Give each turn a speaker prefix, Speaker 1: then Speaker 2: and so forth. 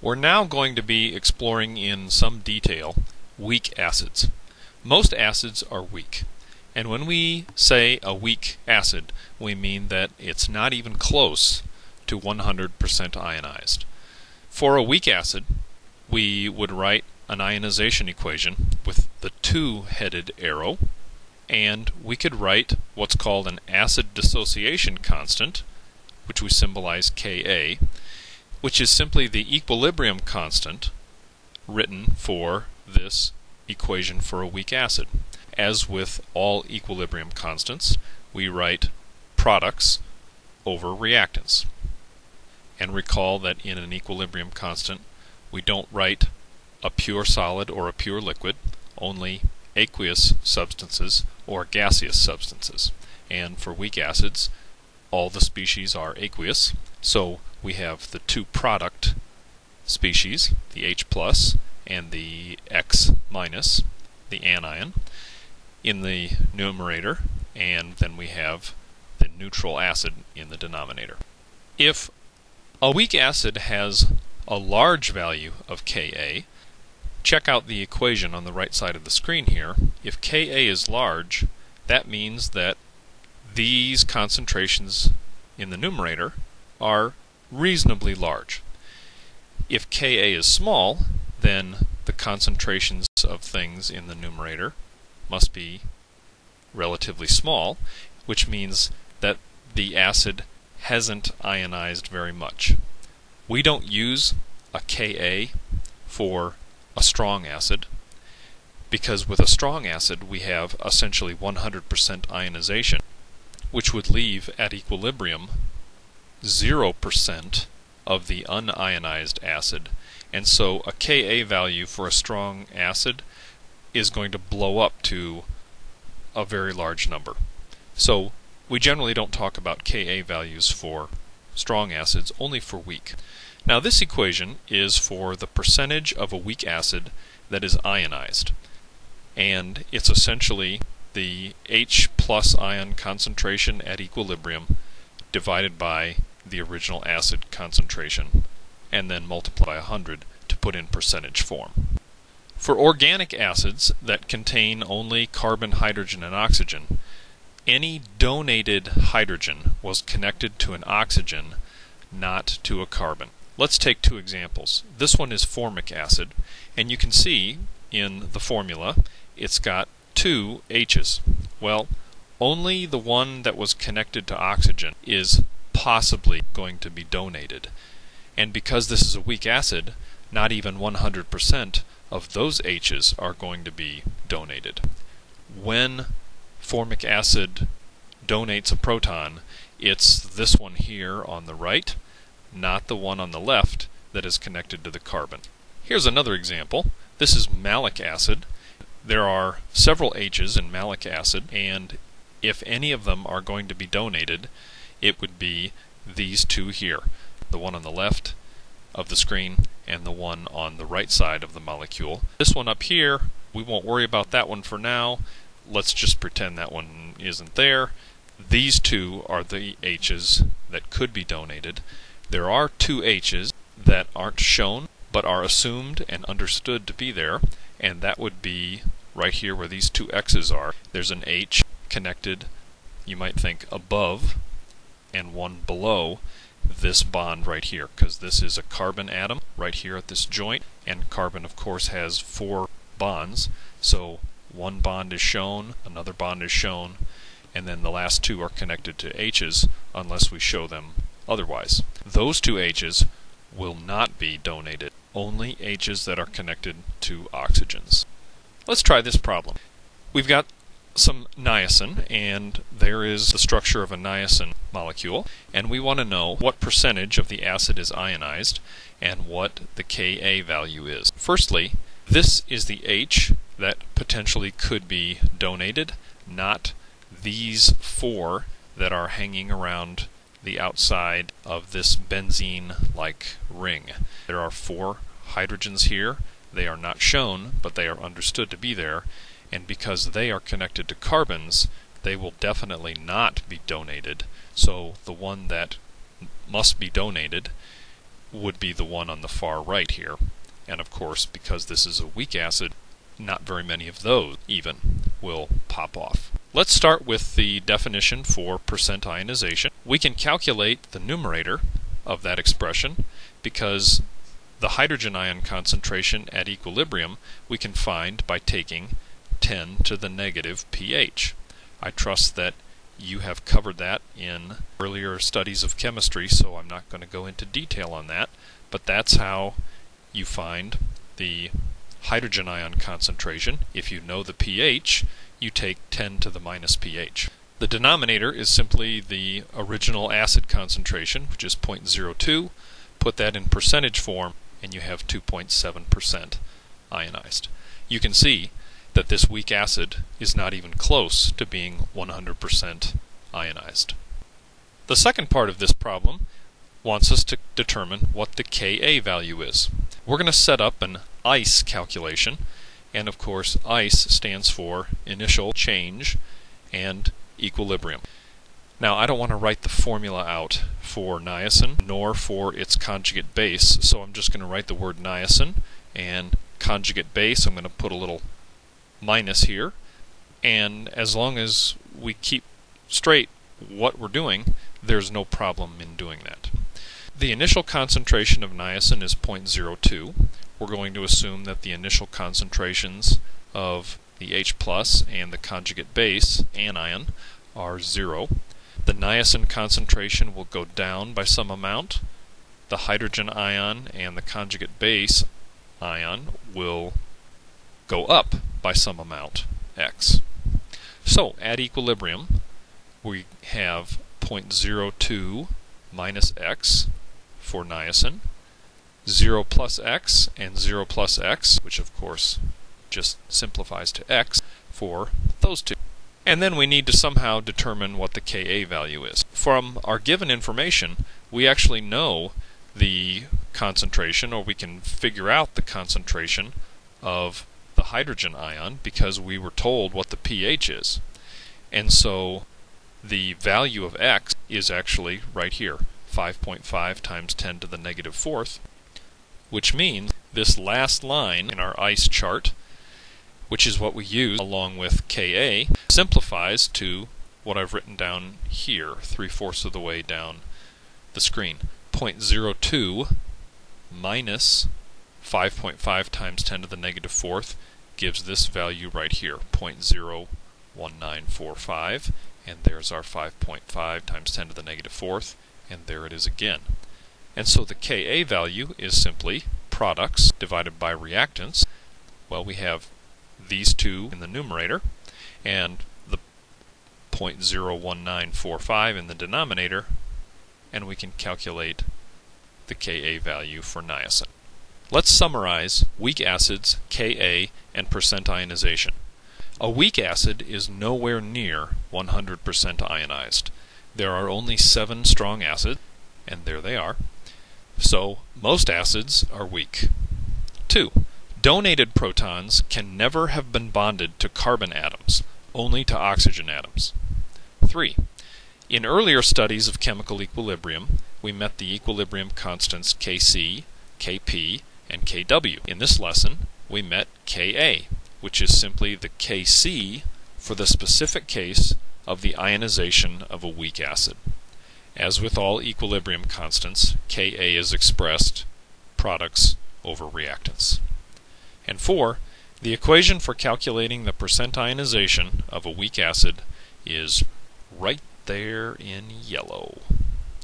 Speaker 1: We're now going to be exploring in some detail weak acids. Most acids are weak. And when we say a weak acid, we mean that it's not even close to 100% ionized. For a weak acid, we would write an ionization equation with the two-headed arrow, and we could write what's called an acid dissociation constant, which we symbolize Ka, which is simply the equilibrium constant written for this equation for a weak acid. As with all equilibrium constants, we write products over reactants. And recall that in an equilibrium constant, we don't write a pure solid or a pure liquid, only aqueous substances or gaseous substances. And for weak acids, all the species are aqueous, so we have the two product species, the H plus and the X minus, the anion, in the numerator, and then we have the neutral acid in the denominator. If a weak acid has a large value of Ka, check out the equation on the right side of the screen here. If Ka is large, that means that these concentrations in the numerator are reasonably large. If Ka is small, then the concentrations of things in the numerator must be relatively small, which means that the acid hasn't ionized very much. We don't use a Ka for a strong acid because with a strong acid we have essentially 100% ionization, which would leave at equilibrium 0% of the unionized acid. And so a Ka value for a strong acid is going to blow up to a very large number. So we generally don't talk about Ka values for strong acids, only for weak. Now this equation is for the percentage of a weak acid that is ionized. And it's essentially the H plus ion concentration at equilibrium divided by the original acid concentration and then multiply 100 to put in percentage form. For organic acids that contain only carbon, hydrogen, and oxygen, any donated hydrogen was connected to an oxygen, not to a carbon. Let's take two examples. This one is formic acid, and you can see in the formula it's got two H's. Well, only the one that was connected to oxygen is possibly going to be donated. And because this is a weak acid, not even 100% of those H's are going to be donated. When formic acid donates a proton, it's this one here on the right, not the one on the left that is connected to the carbon. Here's another example. This is malic acid. There are several H's in malic acid, and if any of them are going to be donated, it would be these two here the one on the left of the screen and the one on the right side of the molecule. This one up here, we won't worry about that one for now. Let's just pretend that one isn't there. These two are the H's that could be donated. There are two H's that aren't shown but are assumed and understood to be there, and that would be right here where these two X's are. There's an H connected, you might think, above and one below this bond right here because this is a carbon atom right here at this joint and carbon of course has four bonds. So one bond is shown another bond is shown and then the last two are connected to H's unless we show them otherwise. Those two H's will not be donated only H's that are connected to oxygens. Let's try this problem. We've got some niacin, and there is the structure of a niacin molecule, and we want to know what percentage of the acid is ionized and what the Ka value is. Firstly, this is the H that potentially could be donated, not these four that are hanging around the outside of this benzene-like ring. There are four hydrogens here. They are not shown, but they are understood to be there, and because they are connected to carbons, they will definitely not be donated. So the one that must be donated would be the one on the far right here. And of course, because this is a weak acid, not very many of those even will pop off. Let's start with the definition for percent ionization. We can calculate the numerator of that expression because the hydrogen ion concentration at equilibrium we can find by taking 10 to the negative pH. I trust that you have covered that in earlier studies of chemistry, so I'm not going to go into detail on that, but that's how you find the hydrogen ion concentration. If you know the pH, you take 10 to the minus pH. The denominator is simply the original acid concentration, which is 0.02. Put that in percentage form, and you have 2.7% ionized. You can see that this weak acid is not even close to being 100% ionized. The second part of this problem wants us to determine what the Ka value is. We're going to set up an ICE calculation, and of course ICE stands for initial change and equilibrium. Now I don't want to write the formula out for niacin nor for its conjugate base, so I'm just going to write the word niacin and conjugate base. I'm going to put a little minus here, and as long as we keep straight what we're doing, there's no problem in doing that. The initial concentration of niacin is 0.02. We're going to assume that the initial concentrations of the H plus and the conjugate base, anion, are zero. The niacin concentration will go down by some amount. The hydrogen ion and the conjugate base ion will go up by some amount, x. So, at equilibrium, we have 0.02 minus x for niacin, 0 plus x, and 0 plus x, which of course just simplifies to x, for those two. And then we need to somehow determine what the Ka value is. From our given information, we actually know the concentration, or we can figure out the concentration of the hydrogen ion because we were told what the pH is. And so the value of x is actually right here, 5.5 times 10 to the negative fourth, which means this last line in our ICE chart, which is what we use along with Ka, simplifies to what I've written down here, three-fourths of the way down the screen. 0.02 minus 5.5 times 10 to the negative fourth gives this value right here, 0.01945, and there's our 5.5 times 10 to the negative fourth, and there it is again. And so the Ka value is simply products divided by reactants. Well, we have these two in the numerator, and the 0.01945 in the denominator, and we can calculate the Ka value for niacin. Let's summarize weak acids, Ka, and percent ionization. A weak acid is nowhere near 100% ionized. There are only seven strong acids, and there they are. So most acids are weak. 2. Donated protons can never have been bonded to carbon atoms, only to oxygen atoms. 3. In earlier studies of chemical equilibrium, we met the equilibrium constants Kc, Kp, and Kw. In this lesson, we met Ka, which is simply the Kc for the specific case of the ionization of a weak acid. As with all equilibrium constants, Ka is expressed products over reactants. And 4. The equation for calculating the percent ionization of a weak acid is right there in yellow.